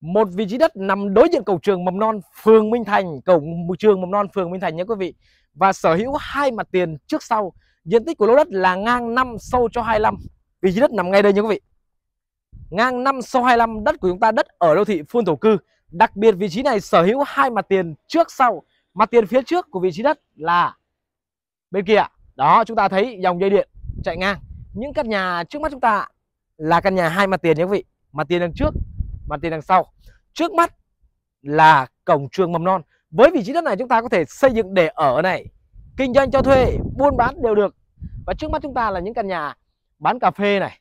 một vị trí đất nằm đối diện cổng trường mầm non phường Minh Thành, cổng trường mầm non phường Minh Thành nhé quý vị. Và sở hữu hai mặt tiền trước sau. Diện tích của lô đất là ngang 5 sâu cho 25. Vị trí đất nằm ngay đây nhé quý vị. Ngang 5 sâu 25 đất của chúng ta đất ở đô thị phun Thổ Cư. Đặc biệt vị trí này sở hữu hai mặt tiền trước sau. Mặt tiền phía trước của vị trí đất là bên kia. Đó chúng ta thấy dòng dây điện chạy ngang. Những căn nhà trước mắt chúng ta là căn nhà hai mặt tiền nhé quý vị. Mặt tiền đằng trước mặt tiền đằng sau. Trước mắt là cổng trường mầm non. Với vị trí đất này chúng ta có thể xây dựng để ở này. Kinh doanh cho thuê buôn bán đều được. Và trước mắt chúng ta là những căn nhà bán cà phê này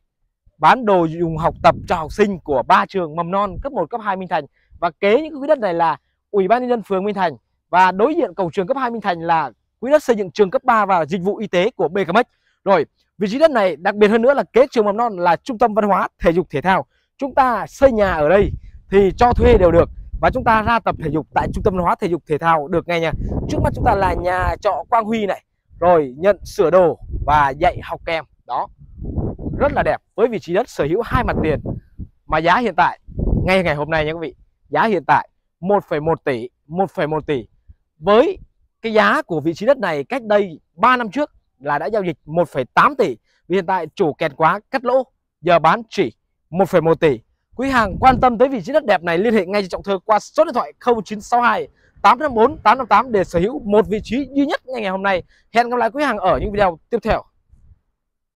bán đồ dùng học tập cho học sinh của ba trường mầm non cấp 1, cấp 2 Minh Thành. Và kế những quỹ đất này là Ủy ban nhân dân phường Minh Thành. Và đối diện cổng trường cấp 2 Minh Thành là quỹ đất xây dựng trường cấp 3 và dịch vụ y tế của BKMX. Rồi, vị trí đất này đặc biệt hơn nữa là kế trường mầm non là trung tâm văn hóa, thể dục thể thao chúng ta xây nhà ở đây thì cho thuê đều được và chúng ta ra tập thể dục tại trung tâm hóa thể dục thể thao được ngay nha. Trước mắt chúng ta là nhà trọ Quang Huy này rồi nhận sửa đồ và dạy học kèm. Đó rất là đẹp với vị trí đất sở hữu hai mặt tiền. Mà giá hiện tại ngay ngày hôm nay nha quý vị giá hiện tại 1,1 tỷ 1,1 tỷ. Với cái giá của vị trí đất này cách đây 3 năm trước là đã giao dịch 1,8 tỷ. Vì hiện tại chủ kẹt quá cắt lỗ giờ bán chỉ 1,1 tỷ. Quý hàng quan tâm tới vị trí đất đẹp này liên hệ ngay cho Trọng Thơ qua số điện thoại 0962 854 858 để sở hữu một vị trí duy nhất ngay ngày hôm nay. Hẹn gặp lại quý hàng ở những video tiếp theo.